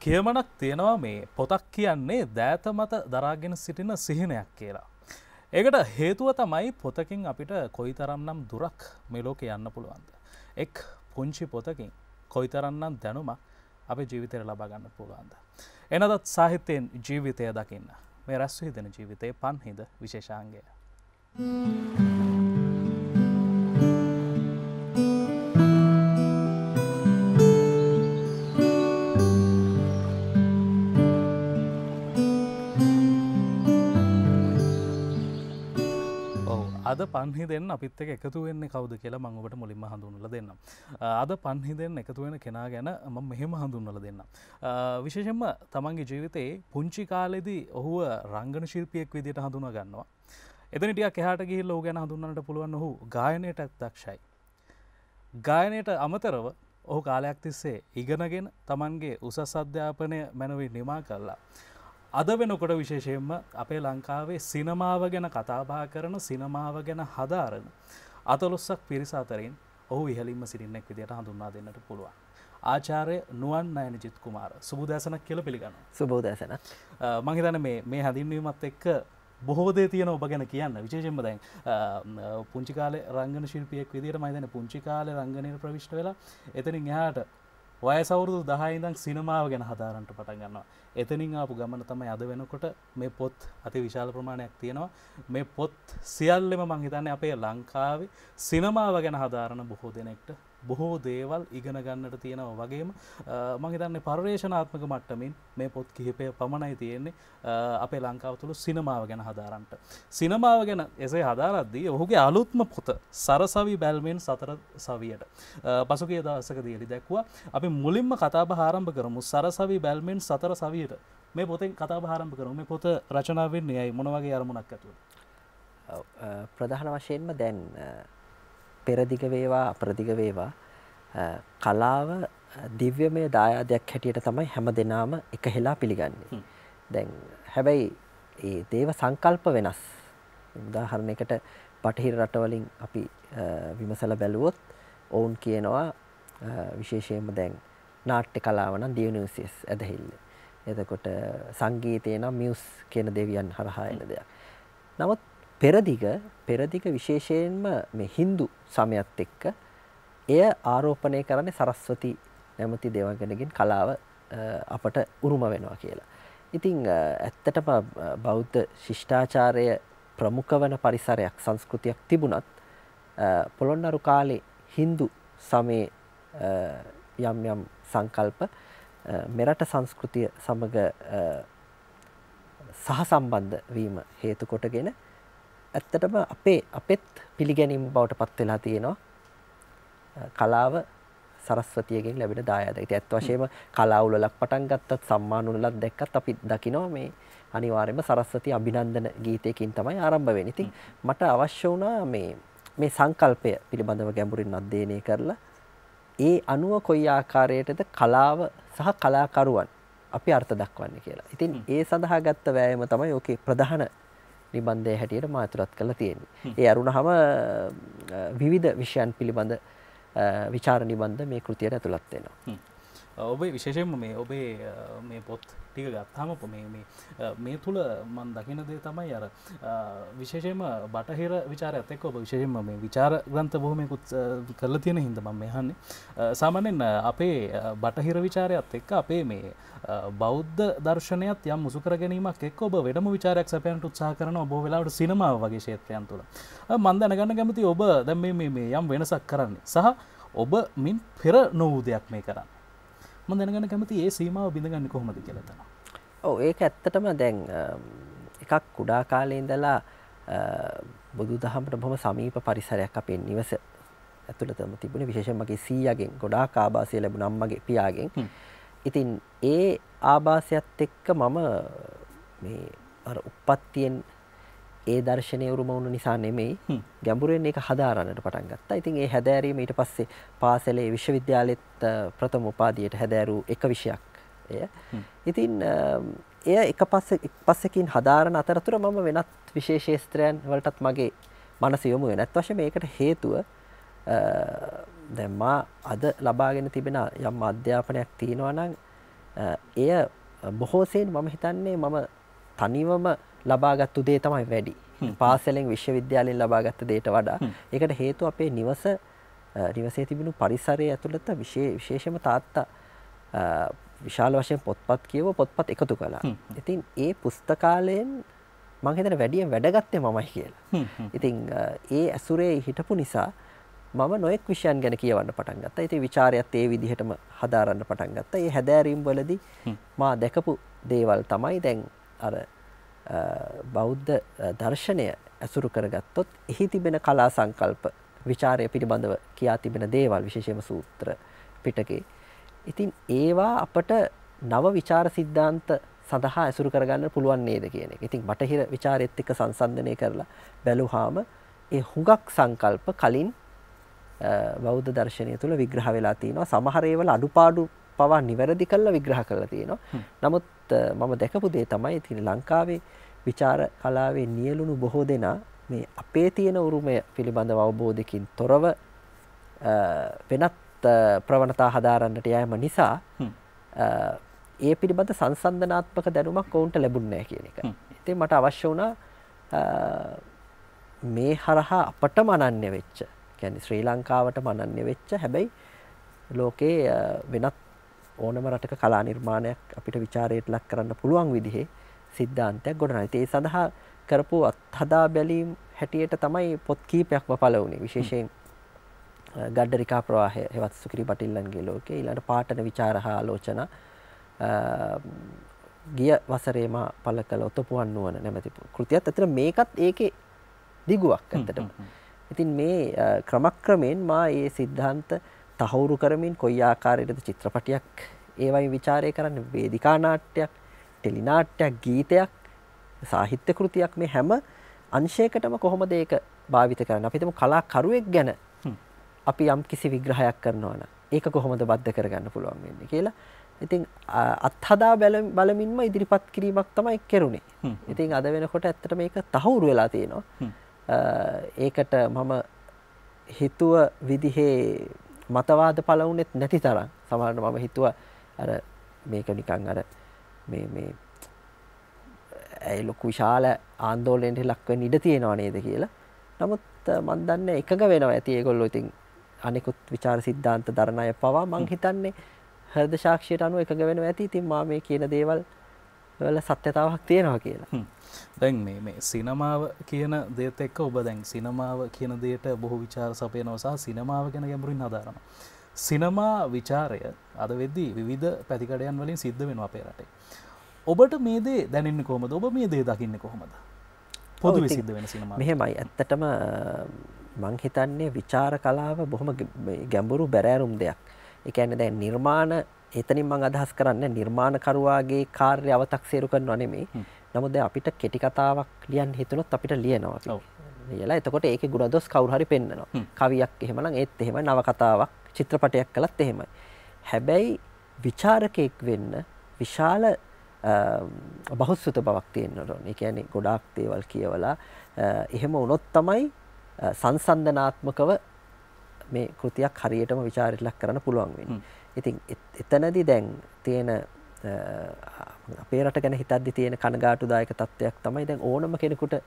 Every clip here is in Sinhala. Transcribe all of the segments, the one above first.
මුවේ නැගසිනා ඔබේ සිතෙහි කෑවිලා ජීවිතේ ඇහැරවා ජීවිතේ පුරා ආදරේ බෙදා රැස්වීදින ජීවිතේ සුබදෑසනක් ඔබට. කියමනක් තියෙනවා මේ පොතක් කියන්නේ දෑත මත දරාගෙන සිටින සිහිනයක් කියලා. ඒකට හේතුව තමයි පොතකින් අපිට කොයි තරන්නම් දුරක් මෙලෝක යන්න පුළුවන්ද. එක් පුංචි පොතකින් කොයි තරන්නම් දැනුම අප ජීවිතයට ලබාගන්න පුළුවන්ද. එනදත් සාහිත්‍යයෙන් ජීවිතය දකින්න මේ රැස්ව හිතන ජීවිතය පන්හිද විශේෂාන්ගය. ඔව් අද පන්හි දෙන්න අපිත් එක එකතු වෙන්නේ කවුද කියලා මං ඔබට මුලින්ම හඳුන්වල දෙන්නම්. අද පන්හි දෙන්න එකතු වෙන කෙනා ගැන මම මෙහෙම හඳුන්වල දෙන්නම්. විශේෂයෙන්ම තමන්ගේ ජීවිතයේ පුංචි කාලෙදී ඔහුව රංගන ශිල්පියෙක් විදිහට හඳුනා ගන්නවා. එතන ටිකක් එහාට ගිහිල්ලා ඔහු ගැන හඳුන්වන්නට පුළුවන් ඔහු ගායනයට දක්ෂයි. ගායනයට අමතරව ඔහු කාලයක් තිස්සේ ඉගෙනගෙන තමන්ගේ උසස් අධ්‍යාපනය මැනවී නිමා කරලා. අද වෙනකොට විශේෂයෙන්ම අපේ ලංකාවේ සිනමාව ගැන කතාබා කරන සිනමාව ගැන හදාරන අතලොස්සක් පිරිස අතරින් ඔහු ඉහලින්ම සිරින්නෙක් විදියට හඳුන්වා දෙන්නට පුළුවන්. ආචාරය නුවන් අයන ජිත් කුමාර සුබදෑසනක් කියල පිළිගන්න. සුබෝදෑසන මහිතන මේ හැඳින්වීමත් එක්ක බොහෝදේ තියන ඔබ ගැන කියන්න විශේෂෙන්ම දැන් පුංචිකාල රංගන ශිල්පියෙක් විදිට මයිතන පුංචිකාල රංගනයට ප්‍රවිශ්ට වෙලා එතනින් එහාට වයසවුරුදු දහයිදං සිනමාව ගැන හදාරන්ට පටන් ගන්නවා. එතනින් ආපු ගමන තමයි අද වෙනකොට මේ පොත් අති විශාල ප්‍රමාණයක් තියෙනවා. මේ පොත් සියල්ලෙම මංහිතන්නේ අපේ ලංකාවේ සිනමාව ගැන හදාරණ බොහෝ දෙනෙක්ට බොහෝ දේවල් ඉගෙන ගන්නට තියෙනව වගේම මහිතන්නේ පර්යේෂනාත්මක මට්ටමින් මේ පොත් කිහිපය පමණයි තියෙන්නේ අපේ ලංකාව තුළ සිනමාව ගැන හදාරන්ට. සිනමාව ගැන එසේ හදාරද්දී ඔහුගේ අලුත්ම පොත සරසවි බැල්මෙන් සතර සවියට. පසුගේ දවසක දියලි දැක්වා අපි මුලින්ම කතාබ හාරම්භ කරමු සරසවි බැල්මෙන් සතර සවියට මේ පොතෙන් කතා හාරම්භ කරම මේ පොත රචනාවෙන් යයි මොනවගේ අරමුණක් ඇතුව. ප්‍රධාන වශයෙන්ම දැන් පෙරදිග වේවා අප්‍රදිග වේවා කලාව දිව්‍යමය දායාදයක් හැටියට තමයි හැම දෙනාම එක හෙලා පිළිගන්නේ. දැන් හැබැයි ඒ දේව සංකල්ප වෙනස්. උදාහරණයකට පටහිර රටවලින් අපි විමසල බැලුවොත් ඔවුන් කියනවා විශේෂයෙන්ම දැන් නාට්‍ය කලාවන දියනිසිස් ඇදහිල්ල. එතකොට සංගීතය නම් මියස් කියන දෙවියන් හරහා එන දෙයක්. නමුත් පෙරදිග පෙරදිග විශේෂයෙන්ම මේ හින්දු සමයත් එක්ක එය ආරෝපණය කරන්නේ සරස්වති නැමති දෙවගෙනගෙන් කලාව අපට උරුම වෙනවා කියලා. ඉතිං ඇත්තටම බෞද්ධ ශිෂ්ඨාචාරය ප්‍රමුඛ වන පරිසරයක් සංස්කෘතියක් තිබුණත් පොළොන්නරු කාලේ හින්දු සමේ යම් යම් සංකල්ප මෙරට සංස්කෘතිය සමග සහසම්බන්ධ වීම හේතු කොටගෙන ඇත්තටම අපේ අපෙත් පිළිගැනීම බවට පත් වෙලා තියෙනවා කලාව සරස්වතියගෙන් ලැබෙන දායාද. ඉතින් ඇත්ත වශයෙන්ම කලාවුලලක් පටන් ගත්තත් සම්මානුලලක් දැක්කත් අපි දකිනවා මේ අනිවාර්යයෙන්ම සරස්වති අභිනන්දන ගීතයකින් තමයි ආරම්භ වෙන්නේ. ඉතින් මට අවශ්‍ය වුණා මේ මේ සංකල්පය පිළිබඳව ගැඹුරින් අධ්‍යයනය කරලා ඒ අනුව කොයි ආකාරයටද කලාව සහ කලාකරුවන් අපි අර්ථ දක්වන්නේ කියලා. ඉතින් ඒ සඳහා ගත්ත වෑයම තමයි ඕකේ ප්‍රධාන නිබන්ධය හැටියට මාතුරත් කළ තියෙන්නේ. ඒ අරුණහම විවිධ විෂයන් පිළිබඳ විචාර නිබන්ධ මේ කෘතියට ඇතුළත් වෙනවා. ඔබේ විශේෂයෙන්ම මේ ඔබේ මේ පොත් ටික ගත්තාම මේ තුළ මන් දකින දේ තමයි අර විශේෂයෙන්ම බටහිර විචාරයත් එක්ක ඔබ විශේෂයෙන්ම මේ විචාර ග්‍රන්ථ බොහොමයකුත් කරල තියෙන හිද මම මෙහන්නේ සාමනෙන් අපේ බටහිර විචාරයත් එක්ක අපේ මේ බෞද්ධ දර්ශනයත් යම් මුසුකර ගැනීමක් එක් ඔබ වෙනම විචාරයක් සැපයන්ට උත්සා කරන ඔබ වෙලාවට සිනමාව වගේ ශේත්‍රයන් තුළ මන්ද දැනගන්න කැමති ඔබ දැම් මේ යම් වෙනසක් කරන්නේ. සහ ඔබ මින් පෙර නොවූ දෙයක් මේ කරන්න. ම දැනගන්න කැමති ඒ සීමාව බිඳගන්න කොහොමද කියලතන ඔව ඒක ඇත්තටම දැන් එකක් කුඩා කාලේ ඉඳලා බුදු දහමට බොහම සමීප පරිසරයක් අපේ නිවස ඇතුළතම තිබුණ. විශේෂමගේ සීයගෙන් ගොඩා කාබාසය ලැබුණ අම්මගේ පියාගෙන්. ඉතින් ඒ ආභාසයත් එක්ක මම මේ උපත්තියෙන් ඒ දර්ශනය උරුම වුණු නිසා නෙමෙයි ගැඹුරෙන් ඒක හදාරන්නට පටන් ගත්තා. ඉතින් ඒ හැදෑරීම ඊට පස්සේ පාසලේ විශ්වවිද්‍යාලෙත් ප්‍රථම උපාධියට හැදෑරූ එක විෂයක් එය. ඉතින් එය එක පස්ස පස්සකින් හදාරන අතරතුර මම වෙනත් විශේෂේස්ත්‍රයන් වලටත් මගේ මනස යොමු වෙනත් වශයෙන් මේකට හේතුව දැන් මා අද ලබාගෙන තිබෙන යම් අධ්‍යාපනයක් තියෙනවා නම් එය බොහෝසෙන් මම හිතන්නේ මම තනිවම ලබාගත්තු දේ තමයි වැඩි. පාසලෙන් විශ්වවිද්‍යාලයෙන් ලබාගත්ත දේට වඩා ඒකට හේතුව අපේ නිවස නිවසේ තිබුණු පරිසරය ඇතුළත විශේෂම තාත්තා විශාල වශයෙන් පොත්පත් කියව පොත්පත් එකතු කළා. ඉතින් ඒ පුස්තකාලයෙන් මං හිතන වැඩියෙන් වැඩගත්තේ මමයි කියලා. ඉතින් ඒ ඇසුරේ හිටපු නිසා මම නොයෙක් විෂයන් ගැන කියවන්න පටන් ගත්තා. ඉතින් ਵਿਚාරයත් ඒ විදිහටම හදාරන්න පටන් ගත්තා. ඒ හැදෑරීම් වලදී මා දැකපු දේවල් තමයි දැන් අර බෞද්ධ දර්ශනය ඇසුරු කරගත්තොත් එහි තිබෙන කලා සංකල්ප විචාරය පිළිබඳව කියා තිබෙන දේවල් විශේෂම සූත්‍ර පිටකේ. ඉතින් ඒවා අපට නව විචාර සිද්ධාන්ත සඳහා ඇසුරු කරගන්න පුළුවන් නේද කියන එක. ඉතින් බටහිර විචාරෙත් එක්ක සංසන්දනය කරලා බැලුවාම ඒ හුඟක් සංකල්ප කලින් බෞද්ධ දර්ශනය තුළ විග්‍රහ වෙලා තියෙනවා. සමහර ඒවල අඩුපාඩු පවා නිවැරදි කරලා විග්‍රහ කරලා තියෙනවා. නමුත් මම දැකපු දේ තමයි ඉතින් ලංකාවේ විචාර කලාවේ නියලුණු බොහෝ දෙනා මේ අපේ තියෙන උරුමය පිළිබඳව අවබෝධකින් තොරව වෙනත් ප්‍රවණතා හදාරන්නට යෑම නිසා ඒ පිළිබඳ සංසන්ධනාත්මක දැනුමක් ඔවුන්ට ලැබුණෑ කියන එක. ඉතින් මට අවශ්‍ය වුණා මේ හරහා අපට මනන්‍ය වෙච්ච කියන්නේ ශ්‍රී ලංකාවට මනන්‍ය වෙච්ච හැබැයි ලෝකේ වෙනත් ඕනම රටක කලා නිර්මාණයක් අපිට ਵਿਚාරයට ලක් කරන්න පුළුවන් විදිහේ සිද්ධාන්තයක් ගොඩනගා. ඒ සඳහා කරපු අත්හදා බැලීම් හැටියට තමයි පොත් කීපයක්ම පළ වුණේ. විශේෂයෙන් ගඩ්ඩරිකා ප්‍රවාහය හෙවත් සුකිරි පටිල්ලන්ගේ ලෝකේ ඊළඟට පාටන විචාර හා ආලෝචනා ගිය වසරේම පළ කළ ඔතපුවන් නුවන නැමැති කෘතියත් ඇතර මේකත් ඒකේ දිගුවක් ඇත්තටම. ඉතින් මේ ක්‍රමක්‍රමයෙන් මා ඒ සිද්ධාන්ත තහවුරු කරමින් කොයි ආකාරයටද චිත්‍රපටයක් ඒවයි විචාරය කරන්න? වේදිකා නාට්‍යයක් ටෙලිනාට්‍යයක් ගීතයක් සාහිත්‍ය කෘතියක් මේ හැම අංශයකටම කොහොමද ඒක භාවිත කරන්න? අපිතම කලාකරුවෙක් ගැන අපි යම් කිසි විග්‍රහයක් කරනවන ඒක කොහොමද බද්ධ කරගන්න පුළුවන් වෙන්නේ කියලා. ඉතින් අත්හදා බලමින්ම ඉදිරිපත් කිරීමක් තමයි කෙරුණේ ඉතින් අද වෙනකොට ඇත්තට මේක තහවුරු වෙලා තියෙනවා. ඒකට මම හිතුව විදිහේ මතවාද පලවුනෙත් නැති තරම්. සමහරට මම හිතුව අර මේක නිකං අර මේ මේ ඇයි ලොකු විශාල ආන්දෝලනයට ලක්ව ඉඩ තියෙනවා නේද කියලා. නමුත් මන් දන්න එකඟ වෙනවා ඇති. ඒගොල්ලො ඉතින් අනෙකුත් විචාර සිද්ධාන්ත දරණය පවා මං හිතන්නේ හර්ද ශාක්ෂයට අනුව එකඟ වෙන ඇති. ඉතින් මා මේ කියන දේවල් වල සත්‍යතාවක් තියෙනවා කියලා. දැන් මේ මේ සිනමාව කියන දේත එක්ක ඔබ දැන් සිනමාව කියන දේට බොහෝ විචාර සපයනවසා සිනමාව ගැන ගැඹුරින් හදාරන. සිනමා විචාරය අද වෙද්දී විවිධ පැතිකඩයන් වලින් සිද්ධ වෙනවා අපේ රටේ. ඔබට මේ දේ දැනන්න කොහොමද? ඔබ මේ දේ දකින්න කොහොමද? පොදු සිද්ධ වෙන සිනම මෙහෙමයි. ඇත්තටම මං හිතන්නේ විචාර කලාව බොහොම ගැඹුරු බැරෑරුම් දෙයක්. එකන්න දැන් නිර්මාණ එතනින් මං අදහස් කරන්න නිර්මාණකරුවාගේ කාර්ය අවතක්සේරු කරනවා නෙමේ නමුද අපිට කෙටි කතාවක් ලියන් හිතනොත් අපිට ලියනවා ලියලා එතකොට ඒක ගුණදොස් කවුහරි පෙන්න්නනවා කවියක් එහෙමනම් ඒත් එහෙම නව කතාවක් චිත්‍රපටයක් කළත් එහෙමයි. හැබැයි විචාරකයෙක් වෙන්න විශාල බහුස්සුත බවක් තියෙන්න්නට ඕන. එකැනෙ ගොඩාක් දේවල් කියවලා එහෙම උනොත් තමයි සංසන්ධනාත්මකව මේ කෘතියක් හරියටම විචාරිලක් කරන්න පුළුවන් වෙන. ඉතින් එතනදි දැන් තියෙන අපේ රට ගැන හිතද්දි තියෙන කනගාටුදායක තත්ත්වයක් තමයි දැන් ඕනම කෙනෙකුට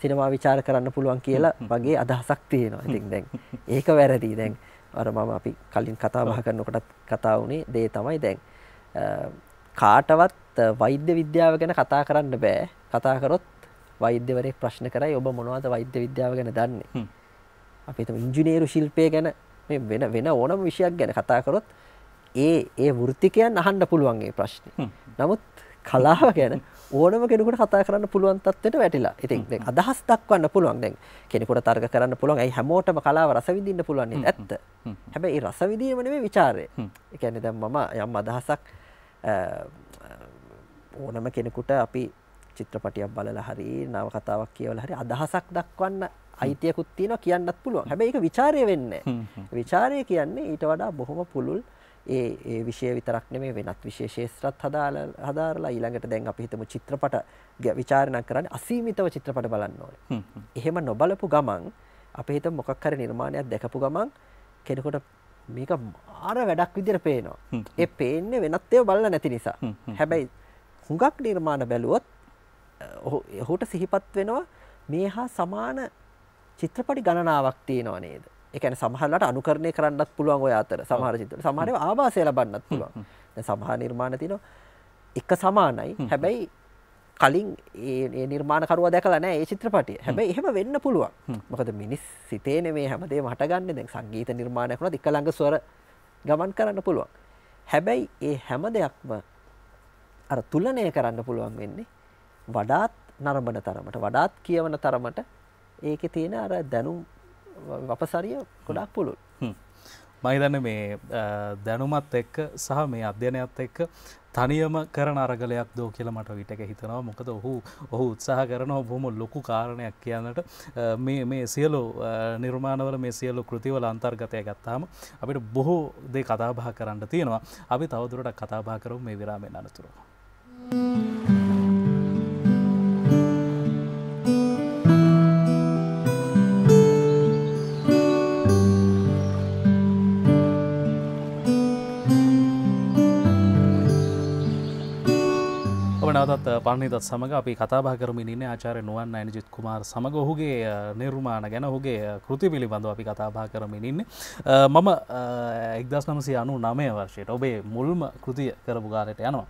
සිනමා විචාර කරන්න පුළුවන් කියලා වගේ අදහසක් තියෙනවා. ඉතින් දැන් ඒක වැරදි. දැන් අර මම අපි කලින් කතා බහ කරනකොටත් කතා වුණේ දේ තමයි දැන් කාටවත් වෛද්‍ය විද්‍යාව ගැන කතා කරන්න බෑ. කතා කරොත් වෛද්‍යවරයෙක් ප්‍රශ්න කරයි ඔබ මොනවද වෛද්‍ය විද්‍යාව ගැන දන්නේ. අපි හිතමු ඉංජිනේරු ශිල්පය ගැන මේ වෙන වෙන ඕනම විෂයක් ගැන කතා කරොත් ඒ ඒ වෘත්තිකයන් අහන්න පුළුවන් ඒ ප්‍රශ්නේ. නමුත් කලාව ගැන ඕනම කෙනෙකුට කතා කරන්න පුළුවන් තත්ත්වයට වැටිලා. ඉතින් දැන් අදහස් දක්වන්න පුළුවන්. දැන් කෙනෙකුට තර්ක කරන්න පුළුවන්. ඇයි හැමෝටම කලාව රස විඳින්න පුළුවන් නේද? ඇත්ත. හැබැයි ඒ රස විඳීම නෙමෙයි ਵਿਚාරය. ඒ කියන්නේ දැන් මම යම් අදහසක් ඕනම කෙනෙකුට අපි චිත්‍රපටියක් බලලා හරි නව කතාවක් කියවලා හරි අදහසක් දක්වන්න අයිතියකුත් තියෙනවා කියන්නත් පුළුවන්. හැබැයි ඒක ਵਿਚාරය වෙන්නේ නැහැ. ਵਿਚාරය කියන්නේ ඊට වඩා බොහොම පුළුල් ඒ ඒ විෂය විතරක් නෙමේ වෙනත් විශේෂේත්‍රත් හදාලා හදාරලා ඊළඟට දැන් අපි හිතමු චිත්‍රපට විචාරණ කරන්නේ අසීමිතව චිත්‍රපට බලන්න ඕනේ. එහෙම නොබලපු ගමන් අපි හිතමු මොකක් හරි නිර්මාණයක් දැකපු ගමන් කෙනෙකුට මේක මාර වැඩක් විදිහට පේනවා. ඒ පේන්නේ වෙනත් ඒවා බලලා නැති නිසා. හැබැයි හුඟක් නිර්මාණ බැලුවොත් ඔහුට සිහිපත් වෙනවා මේ හා සමාන චිත්‍රපටි ගණනාවක් තියෙනවා නේද? ඒ කියන්නේ සමහරලාට අනුකරණය කරන්නත් පුළුවන් ඔය අතර. සමහර චිත්‍ර සමහරව ආభాසය ලබන්නත් පුළුවන්. දැන් සමහර නිර්මාණ තියෙනවා එක සමානයි. හැබැයි කලින් ඒ නිර්මාණකරුවා දැකලා නැහැ ඒ චිත්‍රපටිය. හැබැයි එහෙම වෙන්න පුළුවන්. මොකද මිනිස් සිතේ නෙමේ හැමදේම හටගන්නේ. දැන් සංගීත නිර්මාණයක් වුණත් එක ළඟ ස්වර ගමන් කරන්න පුළුවන්. හැබැයි ඒ හැම දෙයක්ම අර තුලනය කරන්න පුළුවන් වෙන්නේ වඩාත් නරඹන තරමට වඩාත් කියවන තරමට ඒකේ තියෙන අර දැනුම් වපසරිය ගොඩක් පුළුල්. මහිතන්න මේ දැනුමත් එක්ක සහ මේ අධ්‍යනයත් එක්ක තනියම කරන අරගලයක් දෝ කියල මට විටක හිතනවා. මොකද ඔහු ඔහු උත්සාහ කරනවා බොහොම ලොකු කාරණයක් කියන්නට මේ සියලු නිර්මාණවල මේ සියලු කෘතිවල අන්තර්ගතය ගත්තාම අපිට බොහෝ දේ කතාබහ කරන්න තියෙනවා. අපි තවදුරට කතාබා කරු මේ විරාමෙන් අනතුරුව. නැවතත් පණහිතත් සමඟ අපි කතාබා කරමින් ඉන්න ආචාරය නුවන් අයනජිත් කුමාර් සමඟ ඔහුගේ නිර්මාණ ගැන හුගේ කෘති පිළිබඳව අපි කතාබා කරමින් ඉන්න. මම එක්දස් නමසි අනු නමය වර්ෂයට ඔබේ මුල්ම කෘතිය කරපු ගාලට යනවා.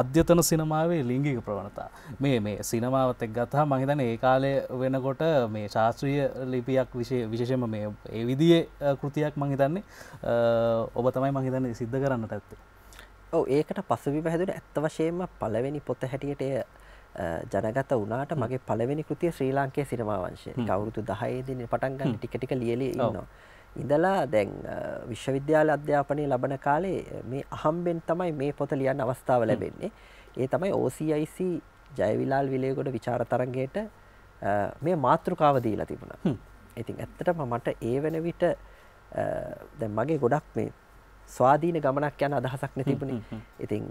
අධ්‍යතන සිනමාවේ ලිංගික ප්‍රවණතා. මේ මේ සිනමාවත් එක් ගත්හා මහිතන ඒ කාලය වෙනකොට මේ ශාස්ත්‍රීය ලිපියක් විශේෂම මේ ඒ විදියේ කෘතියක් මහිතන්නේ ඔබ තමයි මහිතන්නේ සිද්ධ කරන්නට ඇත්තේ. ඔව ඒකට පසුවි පැහැදුන ඇත්ත වශයෙන්ම පළවෙනි පොත හැටියට ජනගත වනාට මගේ පළවෙනි කෘතිය ශ්‍රී ලාංකය සිනමාවංශය කවුරුතු දහයේදින පටන්ගන්න ටිකටික ලියලි ඉන්නවා. ඉඳලා දැන් විශ්වවිද්‍යාල අධ්‍යාපනය ලබන කාලේ මේ අහම්බෙන් තමයි මේ පොත ලියන්න අවස්ථාව ලැබෙන්නේ. ඒ තමයි OCIC ජයවිලාල් විලයගොඩ විචාර තරන්ගේට මේ මාතෘකාව දීලා තිබුණ. ඉතින් ඇත්තටම මට ඒ වෙන විට දැන් මගේ ගොඩක් මේ ස්වාධීන ගමනක් යන අදහසක් නැතිබුණේ ඉතින්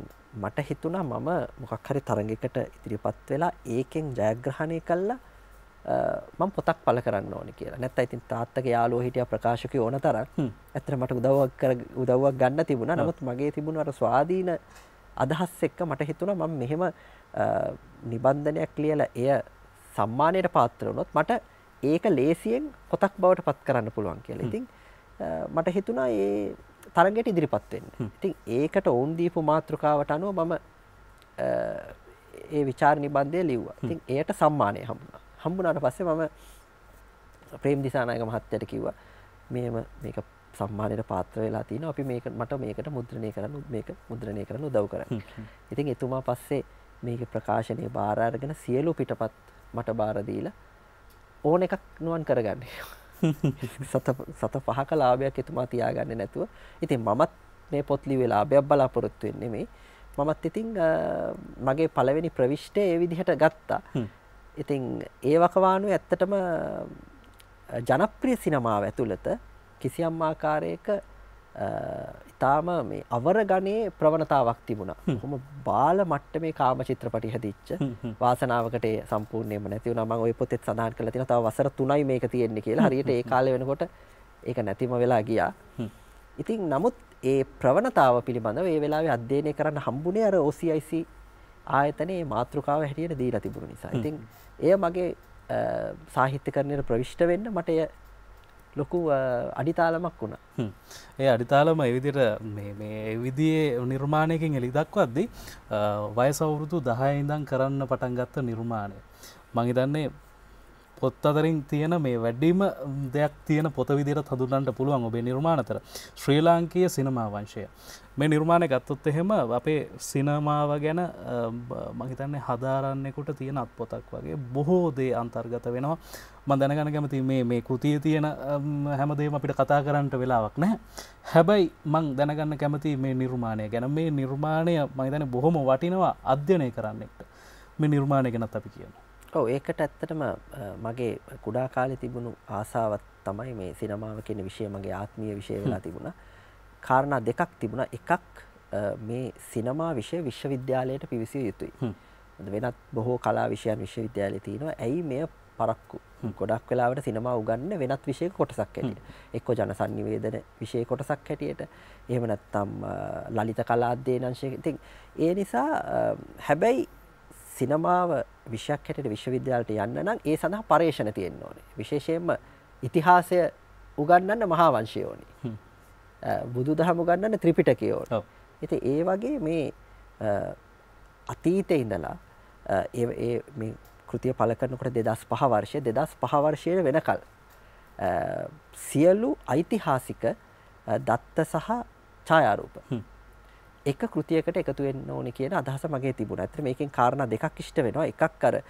මට හිතුණා මම මොකක් හරි තරඟකට ඉදිරිපත් වෙලා ඒකෙන් ජයග්‍රහණය කල්ලා මම පොතක් පල කරන්න ඕන කියලා. නැත්ත ඉතින් තාත්තක යාලෝ හිටිය ප්‍රකාශක ඕන තරක් ඇතර මට උදවක් කර උදවක් ගන්න තිබුණ. නමුත් මගේ තිබුණට ස්වාධීන අදහස් එක්ක මට හිතුණ මම මෙහෙම නිබන්ධනයක් ලියල එය සම්මානයට පාත්‍රවනොත් මට ඒක ලේසියෙන් පොතක් බවට පත් කරන්න පුළුවන් කියලා. ඉතින් මට හිතුණා ඒ තරගට ඉදිරිපත් වෙන්න. ඉතින් ඒකට ඔවුන් දීපු මාතෘකාවට අනුව මම ඒ විචාර නිබන්ධය ලිව්වා. ඉතින් ඒයට සම්මානය හම්බුණා. හම්බුණාට පස්සේ මම ප්‍රේම් දිසානායක මහත්තයට කිව්වා මේම මේක සම්මානයට පාත්‍ර වෙලා තියෙනවා. අපි මේක මට මේකට මුද්‍රණය කරන්න මේක මුද්‍රණය කරන්න උදව් කරන්න. ඉතින් එතුමා පස්සේ මේක ප්‍රකාශනය බාර අරගෙන සියලු පිටපත් මට බාර දීලා ඕන එකක් නුවන් කරගන්නේ. සත පහක ලාභයක් එතුමා තියාගන්න නැතුව. ඉතින් මමත් මේ පොත්ලි වෙලා අභයක් බලාපොරොත්තු වෙන්නේ මේ මමත් ඉතිං මගේ පළවෙනි ප්‍රවිෂ්ටය ඒ විදිහට ගත්තා. ඉතිං ඒ වකවානු ඇත්තටම ජනප්‍රිය සිනමාව ඇතුළත කිසියම් ආකාරයක ඉතාම මේ අවර ගනේ ප්‍රවණතාවක් තිබුණ. හොම. බාල මට්ට මේ කාම චිත්‍රපටි හැදිච්ච වාසනාවකට සම්පූර්ණයම නැතිව නම ඔය පොතෙත් සඳහන් කළ තින තව වසර තුනයි මේක තියෙන්නේ කියලා. හරියට ඒ කාලය වෙනකොට ඒක නැතිම වෙලා ගියා. ඉතින් නමුත් ඒ ප්‍රවණතාව පිළිබඳව ඒ වෙලාවේ අධ්‍යයනය කරන්න හම්බුනේ අර OCIC ආයතනයේ මාතෘකාව හැටියට දීලා තිබුණු නිසා. ඉතින් එය මගේ සාහිත්‍ය කරණයට ප්‍රවිෂ්ට වෙන්න මට ලොකු අඩිතාලමක් වුණ. ඒ අඩිතාලම එවිදිට මේ විදියේ නිර්මාණයකින් එලි දක්වද්දි වයසවුරුදු දහය ඉඳං කරන්න පටන්ගත්ත නිර්මාණය. මහිතන්නේ පොත් අතරින් තියෙන මේ වැඩ්ඩීම දෙයක් තියෙන පොත විදිර හදුරන්ට පුළුවන් ඔබේ නිර්මාණතර. ශ්‍රී ලාංකීය සිනමා වංශය. මේ නිර්මාණය ගත්තොත් එහෙම අපේ සිනමාව ගැන මහිතන්නේ හදාරන්නෙකුට තියෙන අත් පොතක් වගේ බොහෝ දේ අන්තර්ගත වෙනවා. ම දැනගන කැමති මේ මේ කෘතිය තියෙන හැමදේම අපිට කතා කරන්නට වෙලාවක් නෑ හැබැයි මං දැනගන්න කැමති මේ නිර්මාණය ගැන. මේ නිර්මාණය මහිතන බොහොම වටිනවා අධ්‍යනය කරන්නෙක්ට. මේ නිර්මාණය ගැනත් අපි කියන ඔව ඒකට ඇත්තටම මගේ කුඩා කාලෙ තිබුණු ආසාවත් තමයි මේ සිනමාව කියන විෂය මගේ ආත්මීය විෂය වෙලා තිබුණ. කාරණා දෙකක් තිබුණ. එකක් මේ සිනමා විෂය විශ්වවිද්‍යාලයට පිවිසිය යුතුයි. වෙනත් බොහෝ කලා විෂයන් විශ්වවිද්‍යාලය තියෙනවා. ඇයි මෙය පරක්කු? ගොඩක් වෙලාවට සිනමා උගන්න වෙනත් විෂය කොටසක් හැටියට. එක්කො ජන සංනිවේදන විෂය කොටසක් හැටියට. එහෙම නැත්තම් ලලිත කලාද්දේනංශය ඉතින් ඒ නිසා හැබැයි සිනමාව විෂයක් හැටියට විශ්වවිද්‍යාලට යන්න නම් ඒ සඳහා පර්යේෂණ තියෙන්න ඕනේ. විශේෂයෙන්ම ඉතිහාසය උගන්නන්න මහා වංශය ඕනි බුදු දහම උගන්නන්න ත්‍රිපිටකය ඕන. ඉති ඒ වගේ මේ අතීතය ඉඳලා ඒ මේ කෘතිය පල කරනකොට දෙදස් පහ වර්ෂය දෙදස් පහවර්ෂය වෙනකල් සියලු ඓතිහාසික දත්ත සහ ඡායාරූප එක කෘතියකට එකතු වෙන්න ඕනි කියන අදහස මගේ තිබුණ. ඇත මේකින් කාරණ දෙකක් ඉෂ්ට වෙනවා. එකක් කර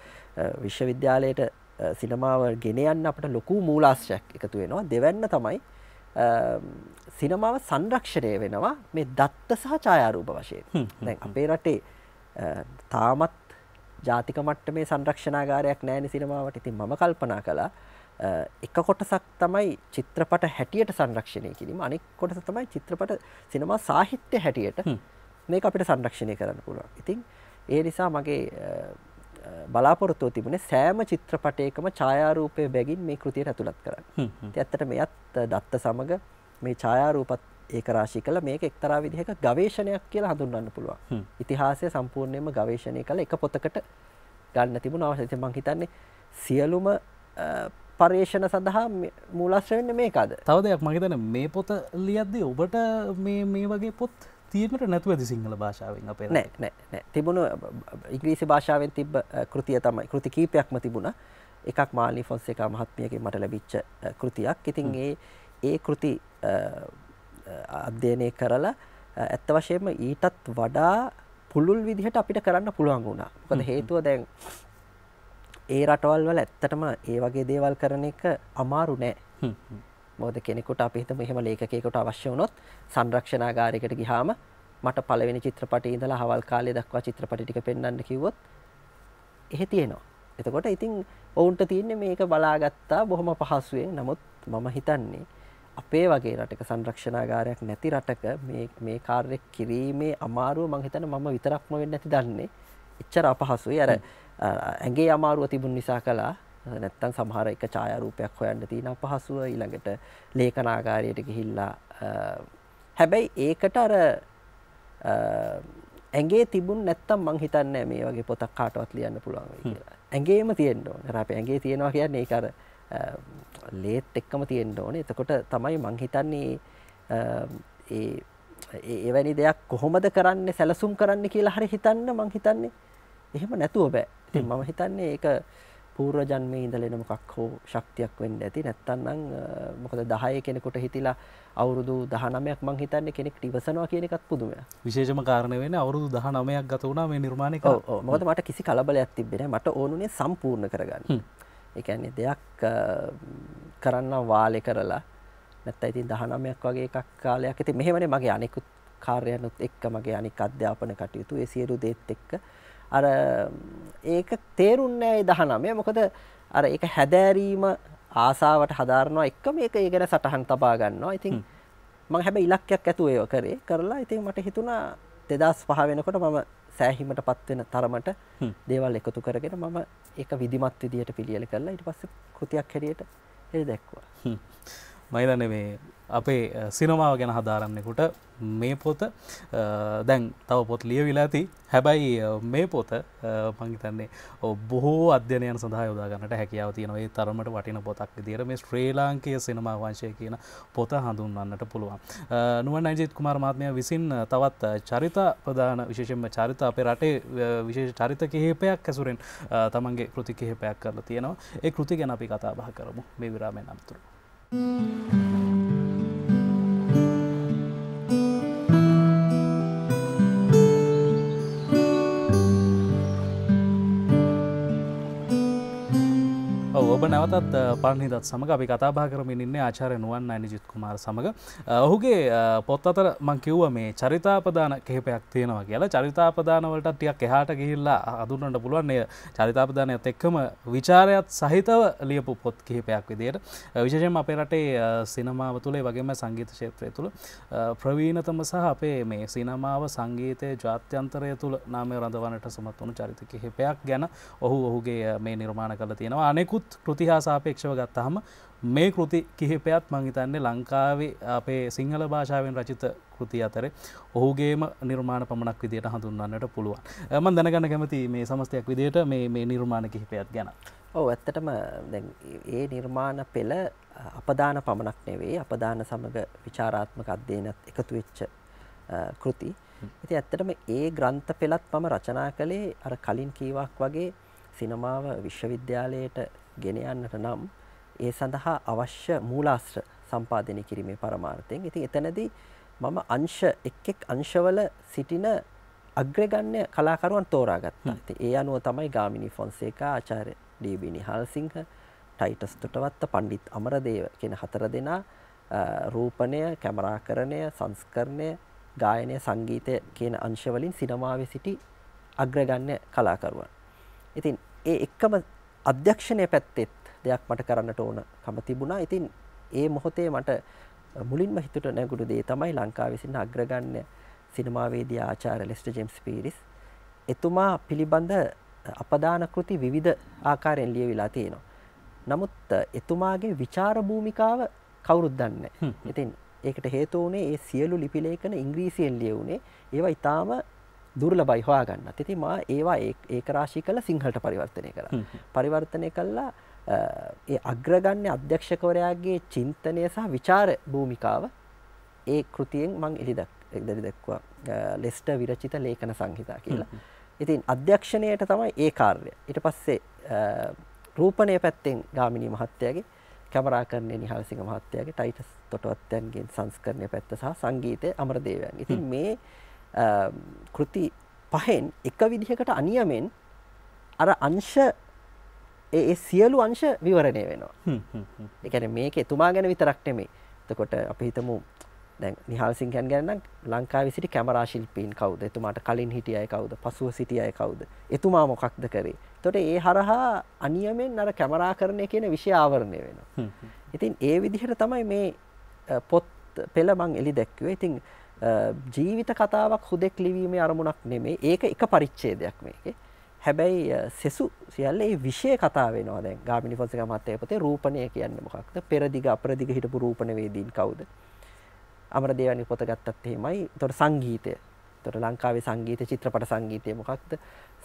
විශ්වවිද්‍යාලයට සිනමාව ගෙනයන්න අපට ලොකු මූලාශ්‍රයක් එකතු වෙනවා. දෙවැන්න තමයි සිනමාව සංරක්ෂණය වෙනවා මේ දත්ත සහ ඡායාරූප වශයෙන්. දැන් අපේ රටේ තාමත් ජාතික මට්ට මේ සංරක්ෂණාගාරයක් නෑන සිනමාවට. ඉතින් මම කල්පනා කලා එක කොටසක් තමයි චිත්‍රපට හැටියට සංරක්ෂණය කිරීම. අනෙක් කොටස තමයි චිත්‍රපට සිනමා සාහිත්‍ය හැටියට මේ අපිට සංරක්ෂණය කරන්න පුළුවන්. ඉතින් ඒ නිසා මගේ බලාපොරොත්තුව තිබුණේ සෑම චිත්‍රපටයකම ඡායාරූපය බැගින් මේ කෘතියට ඇතුළත් කරන්න. ඇත්තට මෙයත් දත්ත සමඟ මේ ඡායාරූපත් ඒක රාශි කළ. මේක එක්තරා විදිහක ගවේශණයක් කියලා හඳුන්වන්න පුළුවන්. ඉතිහාසය සම්පූර්ණයම ගවේශණය කළ. එක පොතකට ගන්න තිබුණ අවශ්‍යති මං හිතන්නේ සියලුම පර්යේෂණ සඳහා මූලශ්‍රවෙන්න මේකාද? තව දෙයක් මහිතන මේ පොත ලියද්දී ඔබට මේ වගේ පොත් තිීමට නැතුව ඇති සිංහල භාෂාවෙන් අපේ නෑ නෑ තිබුණු ඉග්‍රීසි භාෂාවෙන් තිබ කෘතිය තමයි කෘති කීපයක්ම තිබුණ. එකක් මාලි ෆොන්ස එක මහත්මියගේ මට ලැබිච්ච කෘතියක්. ඉතින් ඒ ඒ කෘති අධ්‍යයනය කරලා ඇත්ත වශයෙන්ම ඊටත් වඩා පුළුල් විදිහට අපිට කරන්න පුළුවන් වුණා. කොද හේතුව දැන් ඒ රටවල් වල ඇත්තටම ඒ වගේ දේවල් කරන එක අමාරු නෑ. මොද කෙනෙකුට අපිහිත මෙහම ලේකෙකුට අවශ්‍ය වුණොත් සංරක්ෂණාගාරයකට ගිහාම මට පලවෙනි චිත්‍රපට ඉඳලා හවල් කාලය දක්වා චිත්‍රපටික පෙන්න්න කිවොත් එහෙ තියෙනවා. එතකොට ඉතින් ඔවුන්ට තියන්නේ මේක බලාගත්තා බොහොම පහසුවෙන්. නමුත් මම හිතන්නේ අපේ වගේ රටක සංරක්ෂණාගාරයක් නැති රටක මේ කාර්ය කිරීමේ අමාරුව මංහිතන මම විතරක්ම වෙන්න ඇති දන්නේ. එච්චර අපහසුයි. අර ඇගේ අමාරුව තිබුණ නිසා කලා නැත්තන් සමහර එක ඡායරූපයක් හොයන්න තියෙන පහසුව ඊළඟට ලේඛනාගාරයට ගිහිල්ලා හැබැයි ඒකට අර ඇගේ තිබුණ නැත්තම් මං හිතන්නේ මේ වගේ පොතක් කාටවත් ලියන්න පුළුවන් කියලා. ඇගේම තියෙන්න ඕන. අපේ ඇගේ තියෙනවා කියන්නේ ඒක අර ලේත් එක්කම තියෙන්න ඕනේ. එතකොට තමයි මං හිතන්නේ ඒ එවැනි දෙයක් කොහොමද කරන්නේ සැලසුම් කරන්න කියලා හරි හිතන්න මං හිතන්නේ එහෙම නැතුව බෑ. ඉතින් මම හිතන්නේ ඒක පූර්ව ජන්මේ ඉඳලෙන මොකක් හෝ ශක්තියක් වෙන්න ඇති. නැත්තන්නම් මොකද දහය කෙනෙකුට හිතිලා අවුරුදු දහනමයක් මං හිතන්නේ කෙනෙක් ඉවසනවා කියන එකත් පුදුමය විශේෂම කාරණය වෙන අවුරුදු දහනමයක් ගත වුණා මේ නිර්මාණය මොකද මට කිසි කලබලයක් තිබෙන මට ඕනුනේ සම්පූර්ණ කරගන්න. එකන්නේ දෙයක් කරන්න වාලෙ කරලා. නැත්ත ඉතින් දහනමයක් වගේ එකක් කාලයක්. ඇති මෙහෙමනේ මගේ අනෙකුත් කාර්යනුත් එක්ක මගේ අනික් අධ්‍යාපන කටයුතු ඒ සියලු දේත් එක්ක අර ඒක තේරුන්නෑ දහනමය මොකද අර එක හැදෑරීම ආසාාවට හදාරනවා. එක්ක මේක ඒ ගැන සටහන් තබා ගන්නවා. ඉතින් මං හැබ ඉලක්කයක් ඇතුව ඒව කරේ. කරලා ඉතින් මට හිතුණා දෙදස් පහ වෙනකොට මම සෑහිමට පත්වෙන තරමට දේවල් එකතු කරගෙන මම ඒක විදිමත් විදියට පිළියල කරලා ඉට පස්ස කෘතියක් හැරියට එ දැක්වා මයිදන මේ අපේ සිනමාව ගැන හදාරන්නෙකුට මේ පොත දැන් තව පොත් ලියවිලා ඇති හැබැයි මේ පොත පංහිතන්නේ බොහෝ අධ්‍යනයන් සඳහා යොදාගන්නට හැකියාව තියෙනවේ තරමට වටින පොතක් විදිර මේ ශ්‍රී ලාංකය සිනමා වංශය කියන පොත හඳුන්වන්නට පුළුවන් නුවන් ඇජිත් කුමාර මාත්මය විසින් තවත් චරිත ප්‍රධාන විශේෂෙන්ම චරිත අපේ රටේ විශේෂ චරිත කිහිපයක් ඇසුරෙන් තමන්ගේ කෘති කිහිපයක් කරලා තියෙනවා ඒ කෘති ගැන අපි කතා බහ කරමු මේ විරාමෙන් අමතුරු. Thank you. ඔබ නැවතත් පන්හිදත් සමඟ අපි කතාබා කරමින් ඉන්න ආචාරය නුවන් අනිජිත් කුමාර සමඟ ඔහුගේ පොත් අතර මං කිව්ව මේ චරිතාපදාන කෙහෙපයක් තියෙනවා කියලා. චරිතාපදානවලට ටියක් එහාට ගිහිල්ලා අදුන්නට පුළුවන්. එය චරිතාපදානයත් එක්කම විචාරයත් සහිතව ලියපු පොත් කිහිපයක් විදියට. විශේෂයෙන් අපේ රටේ සිනමාව තුළේ වගේම සංගීත ක්ෂේත්‍රය තුළ ප්‍රවීණතම සහ අපේ මේ සිනමාව සංගීතය ජාත්‍යන්තරය තුළ නාමය රඳවනට සමත් වුණු චරිත කිහිපයක් ගැන ඔහු ඔහුගේ මේ නිර්මාණ කළ තියෙනවා. අනෙකුත් කෘති හා සාපේක්ෂව ගත්තහම මේ කෘති කිහිපයත් මංහිතන්නේ ලංකාවේ අපේ සිංහල භාෂාවෙන් රචිත කෘති අතර ඔහුගේම නිර්මාණ පමණක් විදියට හඳුන්වන්නට පුළුවන්. එම දැනගන්න කැමති මේ සමස්තයක් විදියට මේ මේ නිර්මාණ කිහිපයත් ගැන. ඔව ඇත්තටම ඒ නිර්මාණ පෙළ අපදාන පමණක් නෙවේ අපදාන සමඟ විචාරාත්මක අධ්‍යයනත් එකතු වෙච්ච කෘති. ඉති ඇත්තටම ඒ ග්‍රන්ථ පෙළත් මම රචනා කළේ අර කලින් කීවක් වගේ සිනමාව විශ්වවිද්‍යාලයට ගෙන යන්නට නම් ඒ සඳහා අවශ්‍ය මූලාශ්‍ර සම්පාදනය කිරීමේ පරමාර්ථයෙන් ඉතින් එතනදී මම අංශ එක් එක් අංශවල සිටින අග්‍රගණ්‍ය කලාකරුවන් තෝරාගත්තා. ඉතින් ඒ අනුව තමයි ගාමිණී ෆොන්සේකා ආචාර්ය D B. Nihalsinghe Titus Thotawatte Pandit Amaradeva කියන හතර දෙනා රූපණය, කැමරාකරණය, සංස්කරණය, ගායනය, සංගීතය කියන අංශවලින් සිනමාවේ සිටි අග්‍රගණ්‍ය කලාකරුවන්. ඉතින් ඒ එක්කම අධ්‍යක්ෂණය පැත්තෙත් දෙයක් මට කරන්නට ඕන කම තිබුණා ඉතින් ඒ මොහොතේ මට මුලින්ම හිතුට නැගුණු දේ තමයි ලංකාවේ සිටින අග්‍රගණ්‍ය සිනමාවේදී ආචාර්ය ලෙස්ටර් ජේම්ස් පීරිස් එතුමා පිළිබඳ අපදාන කෘති විවිධ ආකාරයෙන් ලියවිලා තියෙනවා. නමුත් එතුමාගේ විචාර භූමිකාව කවුරුත් දන්නේ නැහැ. ඉතින් ඒකට හේතුව උනේ ඒ සියලු ලිපි ලේඛන ඉංග්‍රීසියෙන් ලියුනේ ඒවා ඊටාම දුර්ලභයි හොයාගන්නත්. ඉතින් මා ඒවා ඒක රාශී කළ සිංහලට පරිවර්තනය කරා. පරිවර්තනය කළා ඒ අග්‍රගණ්‍ය අධ්‍යක්ෂකවරයාගේ චින්තනය සහ විචාර භූමිකාව ඒ කෘතියෙන් මං එළිදක් එක්දරි දැක්වා ලෙස්ට විරචිත ලේඛන සංහිතා කියලා. ඉතින් අධ්‍යක්ෂණයට තමයි ඒ කාර්ය. ඊට පස්සේ රූපණය පැත්තෙන් ගාමිණී මහත්තයාගේ කැමරාකරණය නිහාල්සිංහ මහත්තයාගේ ටයිටස් තොටවත්තයන්ගෙන් සංස්කරණය පැත්ත සහ සංගීතය අමරදේවයන්. ඉතින් මේ කෘති පහෙන් එක විදිහකට අනියමෙන් අර අංශ ඒ සියලු අංශ විවරණය වෙනවා. එකන මේක එතුමා ගැන විතරක් නෙමේ තකොට අපි හිතමු දැන් නිහල්සිංහයන් ගැන ලංකා විසිට කැමරා ශිල්පීන් කවුද? එතුමාට කලින් හිටියය කවුද? පසුව සිටියය කවුද? එතුමා මොකක්ද කරේ? තොට ඒ හරහා අනියමෙන් අර කැමරා කරණය කියන විෂය ආවරණය වෙන ඉතින් ඒ විදිහට තමයි මේ පොත් පෙළ මං එලි දැක්වේ ඉතින් ජීවිත කතාවක් හුදෙක් ලිවීමේ අරමුණක් නෙමේ ඒක එක පරිච්ඡේදයක් මේකේ. හැබැයි සෙසු සියල්ල ඒ විෂය කතා වෙනවා. දැන් ගාමිණි ෆොන්සේකා මහත්තයා පොතේ රූපණය කියන්නේ මොකක්ද? පෙරදිග අපරදිග හිටපු රූපණ වේදීන් කවුද? අමරදේවනි පොත ගත්තත් එහෙමයි. එතකොට සංගීතය. එතකොට ලංකාවේ සංගීත චිත්‍රපට සංගීතය මොකක්ද?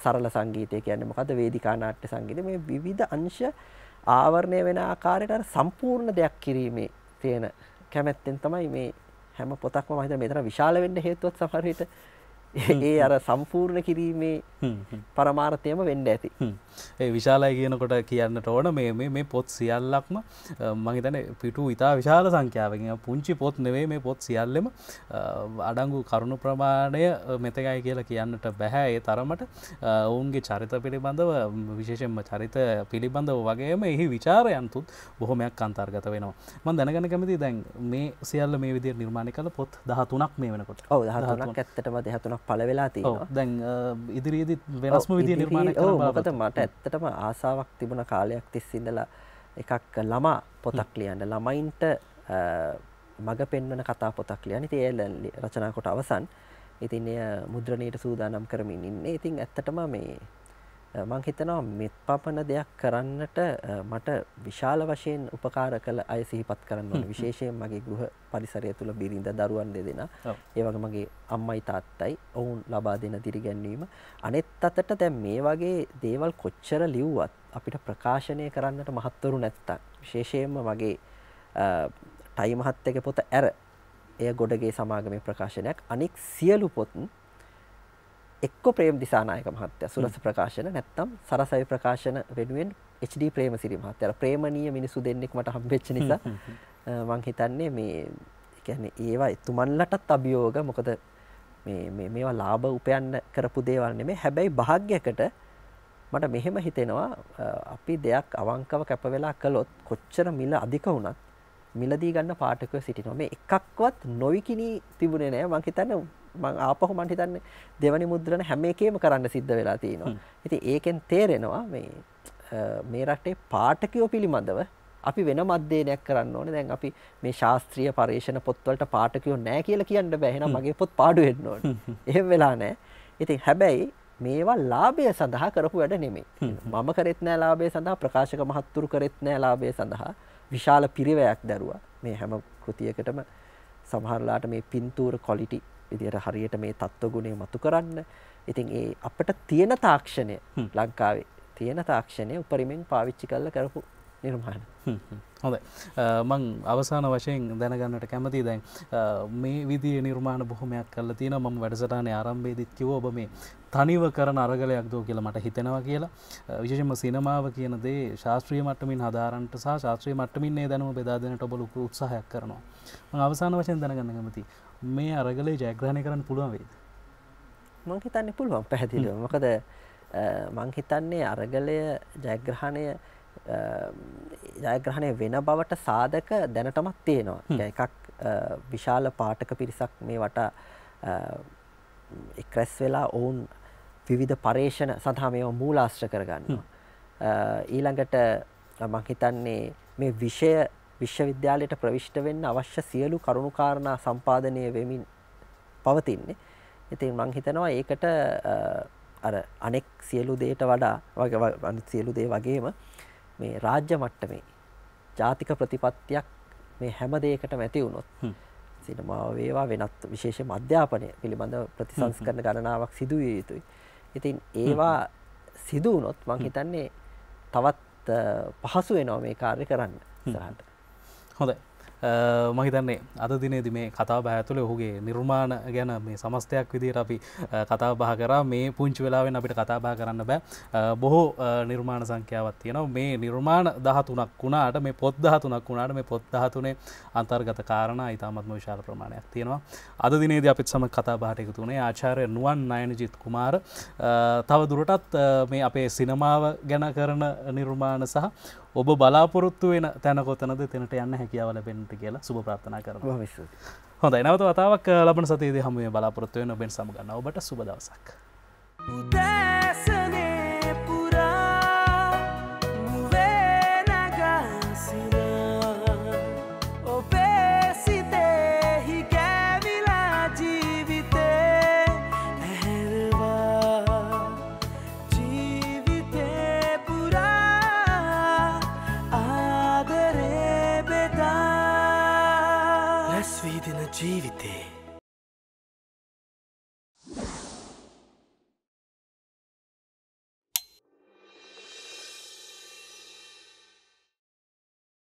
සරල සංගීතය කියන්නේ මොකද්ද වේදිකා නාට්‍ය සංගීතය. මේ විවිධ අංශ ආවරණය වෙන ආකාරයට අර සම්පූර්ණ දෙයක් කිරීමේ තියෙන කැමැත්තෙන් තමයි මේ හැම පොතක්ම මහිත මෙතන විශාල වෙන්න හේතුවත් සමහර විට ඒ අර සම්පූර්ණ කිරීමේ පරමාර්ථයම වෙන්න ඇති. ඒ විශාලයි කියනකොට කියන්නට ඕන මේ මේ පොත් සියල්ලක්ම මහිතන පිටු ඉතා විශාල සංඛ්‍යාවකින්. පුංචි පොත් නෙවේ මේ පොත් සියල්ලෙම අඩංගු කරුණු ප්‍රමාණය මෙතකයි කියලා කියන්නට බැහැ ඒ තරමට ඔවුන්ගේ චරිත පිළිබඳව විශේෂෙන්ම චරිත පිළිබඳව වගේම එහි විචාරයන්තුත් බොහොමයක් අන්තර්ගත වෙනවා. මන් දැනගන කැමති දැන් මේ සියල්ල මේ විදිර නිර්මාණය කළ පොත් දහතුනක් මේ වෙනකොට. ඔව දහතුනක්. ඇත්තටම දෙහතුනක් පල වෙලා තියෙනවා. දැන් ඉදිරියේදී වෙනස්ම විදිය නිර්මාණය මොකද මට ඇත්තටම ආසාවක් තිබුණ කාලයක් තිස්සිඳලා එකක් ළමා පොතක් ලියන්න. ළමයින්ට මඟ පෙන්වන කතා පොතක් ලියන ඉතින් ඒ රචනා කොට අවසන්. ඉතින් එය මුද්‍රණයට සූදානම් කරමින් ඉන්නේ. ඉතින් ඇත්තටම මේ මං හිතනවා මෙත් පපන දෙයක් කරන්නට මට විශාල වශයෙන් උපකාර කළ අය සිහිපත් කරන්න ඕන. විශේෂයෙන් මගේ ගෘහ පරිසරය තුළ බිරිඳ දරුවන් දෙදෙන. ඔව්. ඒවගේ මගේ අම්මයි තාත්තයි ඔවුන් ලබා දෙන දිරිගැන්වීම. අනෙත් අතට දැන් මේ වගේ දේවල් කොච්චර ලිව්වත් අපිට ප්‍රකාශනය කරන්නට මහත්වරු නැත්තක් විශේෂයෙන්ම මගේ ටයි මහත්තක පොත ඇර එය ගොඩගේ සමාගමේ ප්‍රකාශනයක්. අනික් සියලු පොත්න් එක්ක ප්‍රේම් දිසානායක මහත්තය සුරස ප්‍රකාශන නැත්තම් සරසවි ප්‍රකාශන වෙනුවෙන් HD ප්‍රේම සිරි මහත්තර ප්‍රේමණීය මිනිසු දෙන්නෙක් මට හම්බෙච්ච නිසා මං හිතන්නේ මේ කියන්නේ ඒවා එතුමන්ලටත් අභියෝග මොකද මේ- මේ- මේවා ලාභ උපයන්න කරපු දේවල් නෙමේ හැබැයි භාග්‍යකට මට මෙහෙම හිතෙනවා අපි දෙයක් අවංකව කැප වෙලා කළොත් කොච්චර මිල අධික වුණත් මිලදී ගන්න පාටකව සිටිනවා. මේ එකක්වත් නොවිකිනී තිබුණේ නෑ. මං හිතන්න මං ආපහු මං හිතන්නේ දෙවනි මුද්‍රණ හැම එකේම කරන්න සිද්ධ වෙලා තියෙනවා. ඉතින් ඒකෙන් තේරෙනවා මේ මේ රටේ පාඨකයෝ පිළිබඳව අපි වෙන මධ්‍යයනයක් කරන්න ඕනේ. දැන් අපි මේ ශාස්ත්‍රීය පර්යේෂණ පොත්වලට පාඨකයෝ නැහැ කියලා කියන්න බෑ. එහෙනම් මගේ පොත් පාඩු වෙන්න ඕනේ. එහෙම වෙලා නැහැ. ඉතින් හැබැයි මේවා ලාභය සඳහා කරපු වැඩ නෙමෙයි. මම කරෙත් නෑ ලාභය සඳහා ප්‍රකාශක මහත්තුරු කරෙත් නෑ ලාභය සඳහා. විශාල පිරිවැයක් දැරුවා. මේ හැම කෘතියකටම සමහරලාට මේ පින්තූර කොලිටි විදියට හරියට මේ තත්ත්වගුණය මතු කරන්න. ඉතින් ඒ අපට තියෙන තාක්ෂණය ලංකාවේ තියෙන තාක්ෂණය උපරිමෙන් පාවිච්චි කල්ල කරපු නිර්මාණ. හොඳ මං අවසාන වශයෙන් දැනගන්නට කැමති දැන්. මේ විදිය නිර්මාණ බොහොමයක් කල්ල තියෙන මම වැඩසටාන ආරම්භේදිත් කිව ඔබ මේ තනිව කරන අරගලයක් දෝ කියලා මට හිතෙනවා කියලා. විශේෂම සිනමාව කියන දේ ශාස්ත්‍රීය මට්ටමින් හදාරන්ට සහ ශාස්ත්‍රීය මට්ටමින් ඒ දැනුම බෙදා දෙනට ඔබ ලොකු උත්සාහයක් කරනවා. මං අවසාන වශයෙන් දැනගන්න කැමති මේ අරගලේ ජයග්‍රහණය කරන්න පුළුවන් වේද මං හිතන්නේ පුළුවන් පැහැදිලිව. මොකද මං හිතන්නේ අරගලය ජයග්‍රහණය ජයග්‍රහණය වෙන බවට සාධක දැනටමත් තියෙනවා. එකක් විශාල පාටක පිරිසක් මේ වට එක්රැස් වෙලා ඔවුන් විවිධ පර්ේෂණ සඳහා මේ මූලාශ්‍ර කරගන්නවා. ඊළඟට මං හිතන්නේ මේ විෂය විශ්වවිද්‍යාලයට ප්‍රවිෂ්ට වෙන්න අවශ්‍ය සියලු කරුණුකාරණා සම්පාදනය වෙමින් පවතින්නේ. ඉතින් මං හිතනවා ඒකට අර අනෙක් සියලු දේට වඩා වගේ අනිත් සියලු දේ වගේම මේ රාජ්‍ය මට්ටමේ ජාතික ප්‍රතිපත්තියක් මේ හැම දෙයකටම ඇති වුණොත් සිනමාව වේවා වෙනත් විශේෂ අධ්‍යාපනය පිළිබඳ ප්‍රතිසංස්කරන ගණනාවක් සිදුවිය යුතුයි. ඉතින් ඒවා සිදුවනොත් මං හිතන්නේ තවත් පහසු වෙනවා මේ කාර්ය කරන්න ඉස්සරහට. හොඳ මහිතන්නේ අද දිනේද මේ කතා බෑතුළ ඔහුගේ නිර්මාණ ගැන මේ සමස්තයක් විදිර අපි අ, කතා බහ කරා. මේ පුංචි වෙලාවෙන් අපිට කතා බා කරන්න බෑ. අ, බොහෝ අ, නිර්මාණ සංඛ්‍යාවත් තියෙනවා. මේ නිර්මාණ දහතුනක් වුණාට මේ පොත් දහතුනක් වුණාට මේ පොත් දහතුනේ අන්තර්ගත කාරණ ඉතාමත්ම විශාල ප්‍රමාණයක් තියෙනවා. අද දිනේද අපිත් සම කතා බාට එකතුනේ ආචාරය නුවන් නයනජිත් කුමාර. අ, තව දුරටත් අ, මේ අපේ සිනමාව ගැන කරන නිර්මාණ සහ ඔබ බලාපොරොත්තු වෙන තැනකොතනද තැනට යන්න හැකියාව ලැබෙන්ට කියලා සුභ ප්‍රාර්ථනා කරන බොහොම ස්තුතියි. හොඳ නවත වතාවක් ලබන සතේද හමුවේ බලාපොරොත්තු වෙන ඔබෙන් සමගන්න ඔබට සුබ දවසක්. උදේ ജീവിതേ